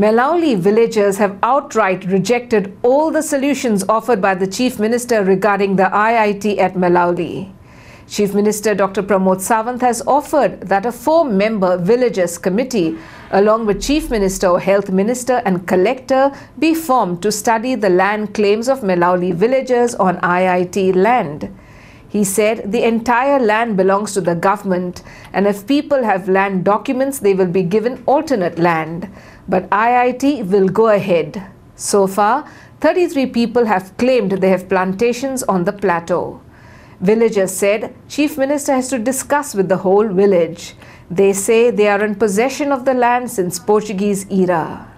Melauli villagers have outright rejected all the solutions offered by the Chief Minister regarding the IIT at Melauli. Chief Minister Dr. Pramod Sawant has offered that a four member villagers committee, along with Chief Minister, Health Minister, and Collector, be formed to study the land claims of Melauli villagers on IIT land. He said the entire land belongs to the government, and if people have land documents, they will be given alternate land. But IIT will go ahead. So far, 33 people have claimed they have plantations on the plateau. Villagers said Chief Minister has to discuss with the whole village. They say they are in possession of the land since Portuguese era.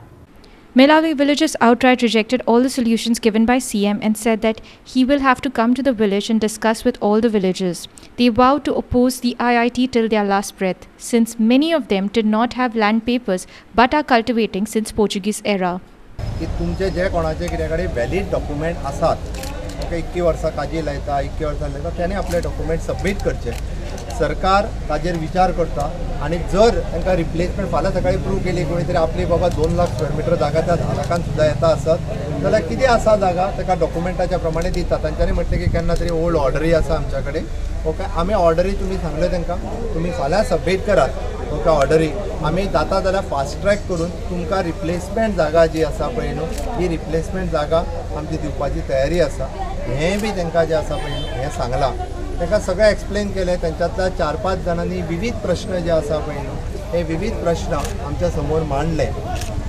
Melawi villagers outright rejected all the solutions given by CM and said that he will have to come to the village and discuss with all the villagers. They vowed to oppose the IIT till their last breath, since many of them did not have land papers but are cultivating since Portuguese era. की तुमचे जे कोणाचे कितें कडेन valid document आसात okay इतकी वर्सां काजी लायता इतकी वर्सां लायता त्याने आपले डॉक्युमेंट सबमीट करचे सरकार ताजेर विचार करता आणि जर तांकां रिप्लेसमेंट फाल्यां सकाळी प्रूव केली कोणी तरी आपली बाबा दोन लाख स्क्वेअर मिटर जागा त्या धा लाखांत सुद्दां येता आसत जाल्यार कितें आसा जागा ताका डॉक्युमेंटाच्या प्रमाणे दिता. तांच्यांनी म्हटलें की केन्ना तरी ओल्ड ऑर्डरी आसा आमच्या कडेन ओके आमी ऑर्डरी तुमी सांगले तांकां तुमी फाल्यां सबमीट करात ओके ऑर्डरी आमी जाता जाल्यार फास्ट ट्रॅक करून तुमकां रिप्लेसमेंट जागा जी आसा पळय न्हू ही रिप्लेसमेंट जागा आमची दिवपाची तयारी आसा हें बी तांकां जें आसा पळय हें सांगलां. तांकां सगळें एक्सप्लेन केलें त्यांच्यातल्या चार पाच जाणांनी विविध प्रश्न जे आसा पळय न्हू हे विविध प्रश्न आमच्यासमोर मांडले.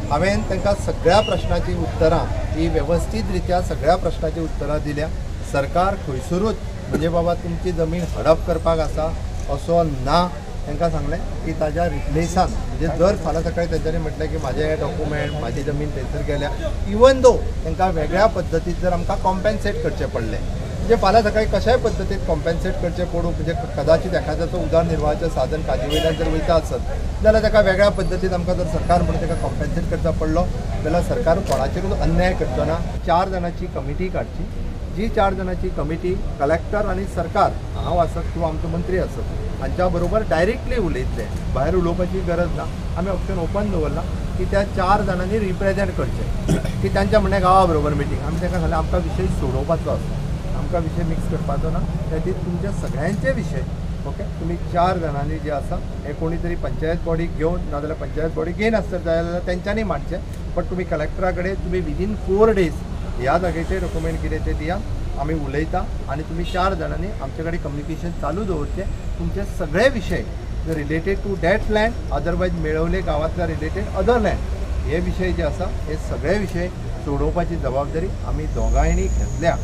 हांवें तांकां सगळ्या प्रश्नाची उत्तरां ही वेवस्थीत रित्या सगळ्या प्रश्नाची उत्तरां दिल्या. सरकार खंयसरूच म्हणजे बाबा तुमची जमीन हडप करपाक आसा असो ना तांकां सांगलें की ताज्या रिप्लेसान म्हणजे जर फाल्यां सकाळी तेंच्यांनी म्हटलें की म्हाजे हे डॉक्युमेंट म्हाजी जमीन थंयसर गेल्या. इवन दो तांकां वेगळ्या पद्दतीन जर आमकां कॉम्पेन्सेट करचें पडलें म्हणजे फाल्यां सकाळी कशाय पद्दतीन कॉम्पेन्सेट करचें पडू म्हणजे कदाचित एखाद्याचो उदरनिर्वाहाचें साधन काजी वयल्यान जर वयता आसत जाल्यार ताका वेगळ्या पद्दतीन आमकां जर सरकार म्हणून ताका कॉम्पेन्सेट करचा पडलो जाल्यार सरकार कोणाचेरूच अन्याय करचो ना चार जाणांची कमिटी काडची जी चार जाणांची कमिटी कलेक्टर आनी सरकार हांव आसत किंवा आमचो मंत्री आसत हांच्या बरोबर डायरेक्टली उलयतले भायर उलोवपाची गरज ना. आमी ऑप्शन ओपन दवरला की त्या चार जाणांनी रिप्रेझेंट करचें. की त्यांच्या म्हणणे गांवा बरोबर मिटींग आमी तांकां सांगलें आमकां विशय सोडोवपाचो आसा तुमकां विशय मिक्स करपाचो ना त्याची तुमचे सगळ्यांचे विशय ओके तुम्ही चार जाणांनी जे आसा हे कोणी तरी पंचायत बॉडी घेवन नाजाल्यार पंचायत बॉडी घेयन आसत जाल्यार तेंच्यांनी मांडचें. बट तुमी कलेक्टरा कडेन तुमी विदीन फोर डेज ह्या जागेचे डॉक्युमेंट कितें ते दिया आमी उलयता आनी तुमी चार जाणांनी आमचे कडेन कम्युनिकेशन चालू दवरचें तुमचे सगळे विशय related to that land otherwise मेळवले गांवांतल्या रिलेटेड अदर लँड हे विशय जे आसा हे सगळे विशय सोडोवपाची जबाबदारी आमी दोगांयनी घेतल्या.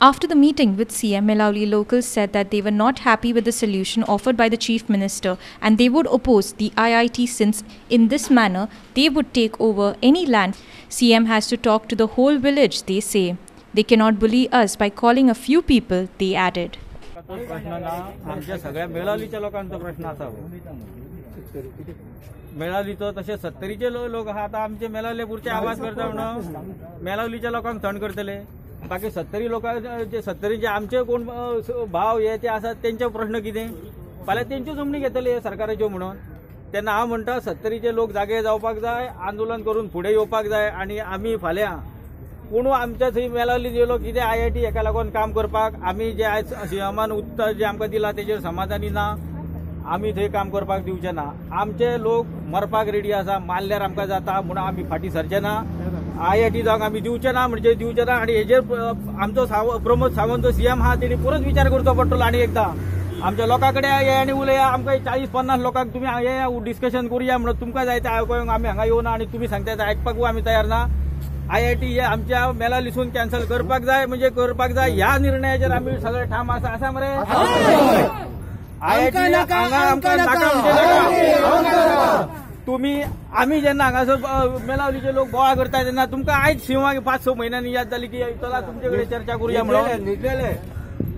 After the meeting with CM, Melauli locals said that they were not happy with the solution offered by the Chief Minister and they would oppose the IIT since, in this manner, they would take over any land. CM has to talk to the whole village, they say. They cannot bully us by calling a few people, they added. तो प्रश्न ना आमच्या सगळ्या मेळावलीच्या लोकांचो प्रश्न आसा हो. मेळावलीचो तशें सत्तरीचे लो- लोक आहा आतां आमचे मेळावले पुरचे आवाज करता म्हणून मेळावलीच्या लोकांक थंड करतले बाकी सत्तरी लोकां जे सत्तरीचे आमचे कोण भाव हे ते आसात तेंचे प्रश्न कितें? फाल्यां तेंच्यो जमणी घेतले सरकाराच्यो म्हणून. तेन्ना हांव म्हणटा सत्तरीचे लोक जागे जावपाक जाय आंदोलन करून फुडें येवपाक जाय आनी आमी फाल्यां. कोण आमच्या थंय मेलाली गेलो कितें आय आय टी हेका लागून काम करपाक. आमी जे आयज सीएमान उत्तर जे आमकां दिला तेजेर समाधानी ना. आमी थंय काम करपाक दिवचे ना. आमचे लोक मरपाक रेडी आसा मारल्यार आमकां जाता म्हणून आमी फाटीं सरचे ना. आय आय टी जावंक आमी दिवचे ना म्हणजे दिवचे ना. आनी हेजेर आमचो साव प्रमोद सावंत जो सीएम आहा तेणी परत विचार करचो पडटलो आनी एकदां आमच्या लोकां कडेन ये आनी उलया आमकां चाळीस पन्नास लोकांक तुमी हे डिस्कशन करुया म्हणून तुमकां जाय ते आयकोंक आमी हांगा येवना आनी तुमी सांगता ते आयकपाकूय आमी तयार ना. आय आय टी हे आमच्या मेला लिसून कॅन्सल करपाक जाय म्हणजे करपाक जाय. ह्या निर्णयाचेर आमी सगळे ठाम आसा आसा मरे. आय आय टी हांगा आमकां नाका. तुम्ही आम्ही जेन्ना हांगासर मेलावलीचे लोक गोळा करता तेन्ना तुमकां आयज शिवांक पांच स म्हयन्यांनी याद जाली की चला तुमचे कडेन चर्चा करूया म्हणून.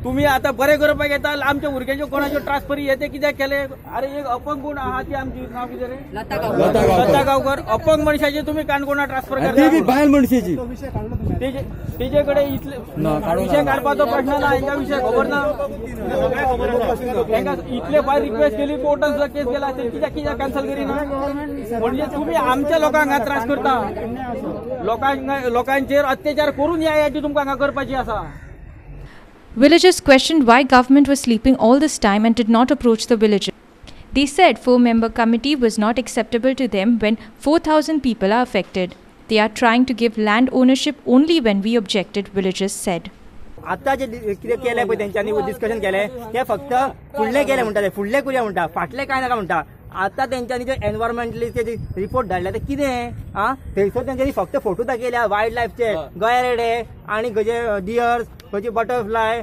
तुम्ही आता बरे करपाक येता आमच्या भुरग्यांचे कोणाचे ट्रान्सफर येते कित्याक केले? अरे एक अपंग कोण आहात ती आमची? नाव कितें रे? लता गांवकर. अपंग मनशाचे तुम्ही काणकोणा ट्रान्सफर करता? बायल मनशेची तेजे कडेन इतले विषय काडपाचो प्रश्न ना हेंका विषय खबर ना. हेंका इतले रिक्वेस्ट केली कोर्टान सुद्धा केस केला ते कित्याक कित्याक कॅन्सल करिना म्हणजे तुम्ही आमच्या लोकांक हांगा त्रास करता. लोकांचेर अत्याचार करून ह्या याची तुमकां हांगा करपाची आसा Villagers questioned why government was sleeping all this time and did not approach the villagers. They said four-member committee was not acceptable to them when 4,000 people are affected. They are trying to give land ownership only when we objected, villagers said. आता जे डि- कितें केलें पळय तेंच्यांनी discussion केलें तें फक्त फुडलें केलें म्हणटा ते फुडलें करूया म्हणटा फाटलें कांय नाका म्हणटा आतां तेंच्यांनी जे एनवायरमेंटलिस्ट जे रिपोर्ट धाडला ते कितें आं थंयसर तेंच्यांनी फक्त फोटो दाखयल्या वायल्ड लायफचे गयारेडे आनी खंयचे डियर्स खंयचे butterfly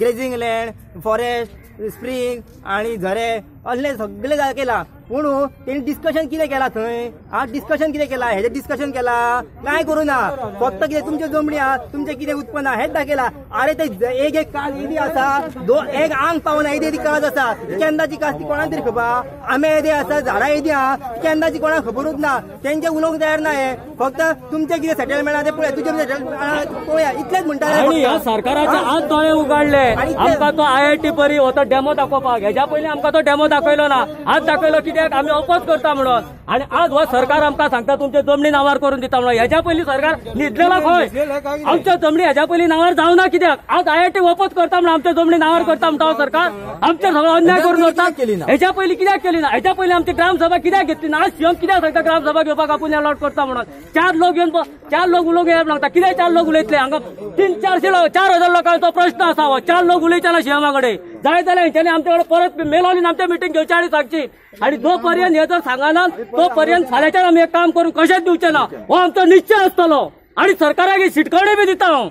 grazing land forest spring आनी झरे असले सगळे दाखयला पूण तेणी डिस्कशन कितें केला थंय आ डिस्कशन कितें केला? हेजें डिस्कशन केला. काय करू ना? फक्त कितें तुमच्यो जमणी आहा तुमचें कितें उत्पन्न हेच दाखयला अरे ते एक एक काज येदी आसा एक आंग पावना येदी येदी काज आसा केन्नाची काज ती कोणाक तरी खबर? आंबे येदी आसा झाडां येदी आहा केन्नाची कोणाक खबरूच ना. तेंचे उलोवंक तयार ना हे फक्त तुमचें कितें सेटलमेंट आहा ते पळया तुजें सेटलमेंट पळया. इतलेंच म्हणटा आणि ह्या सरकाराचे आज दोळे उगाडले आमकां तो आय आय टी बरी हो तो डेमो दाखोवपाक हेच्या पयलीं आमकां तो डेमो दाखयलो ना. आज दाखयलो कित्याक आमी अपोज करता म्हणून. आणि आज हो सरकार आमकां सांगता तुमचे जमनी नावार करून दिता म्हणून. हेच्या पयलीं सरकार न्हिदलेला खंय आमच्या जमनी हेच्या पयलीं नावार जावना कित्याक? आज आय आय टी ओपोज करता म्हणून आमच्या जमनी नावार करता म्हणटा सरकार. आमचे सगळो अन्याय करून वता हेच्या पयलीं कित्याक केली ना? हेच्या पयलीं आमची ग्रामसभा कित्याक घेतली ना? आज सीएम कित्याक सांगता ग्रामसभा घेवपाक आपूण अलॉट करता म्हणून? चार लोक येवन प- चार लोक उलोवंक येवप लागता. कित्याक चार लोक उलयतले? हांगा तीन चारशे लोक चार हजार लोकांचो प्रश्न आसा हो चार लोक उलयचे ना सीएमा कडेन जाय जाल्यार हेंच्यांनी आमचे कडेन परत मेलावलीन आमच्या मिटींग घेवची आनी सांगची आणि जो पर्यंत हे जर सांगाना तो पर्यंत फाल्यांच्यान आमी एक काम करून कशेंच दिवचे ना हो आमचो निश्चय आसतलो आणि सरकाराक ही शिटकावणी बी दिता हांव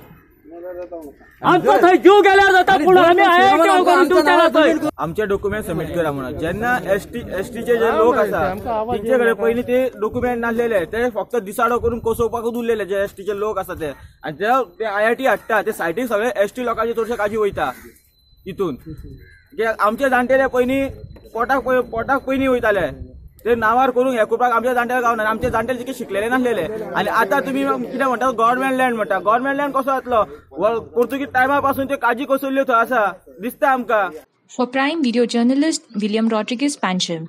आमचो थंय जीव गेल्यार जाता पूण आमी आय करून दिवचे ना थंय आमचे डॉक्युमेंट सबमिट करा म्हणून. जेन्ना एस टी एस टीचे जे लोक आसा तेंचे कडेन पयलीं ते डॉक्युमेंट नासलेले ते फक्त दिसाडो करून कोसोवपाकूच उरलेले जे एस टीचे लोक आसा ते. आनी ते ते आय आय टी हाडटा ते सायटीक सगळे एस टी लोकांचे चडशे काजी वयता तितून जे आमचे जाणटेले पयलीं पोटाक पोटाक पयलीं वयताले ते नावार करून हे करपाक आमच्या जाणटेले गावना आमचे जाणटेले जितके शिकलेले नासलेले. आनी आतां तुमी कितें म्हणटा गव्हर्मेंट लँड म्हणटा गव्हर्मेंट लँड कसो जातलो पोर्तुगीज टायमा पासून त्यो काजी कोसल्ल्यो थंय आसा दिसता आमकां. For Prime Video journalist William Rodrigues Pancham.